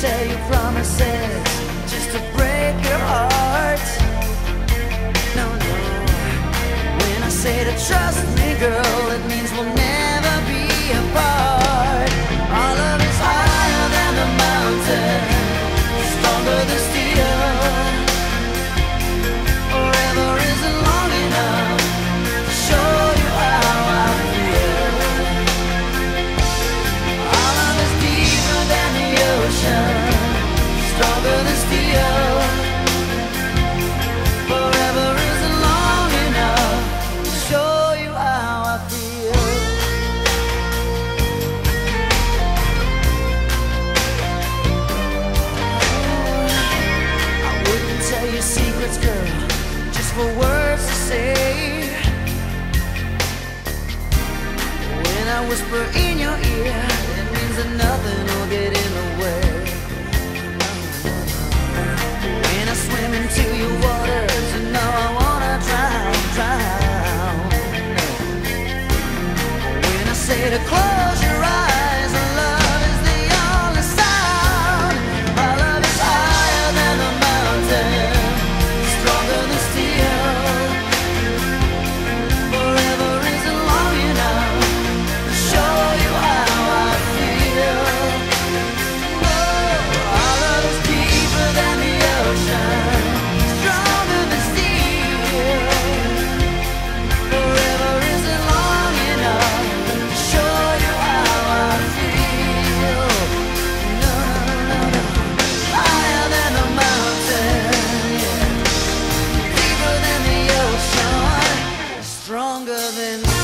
Tell you promises just to break your heart. No, no. When I say to trust me, girl, it means whisper in your ear, it means that nothing will get in the way. When I swim into your waters, you know I wanna drown, drown. When I say to close stronger than